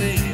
thing.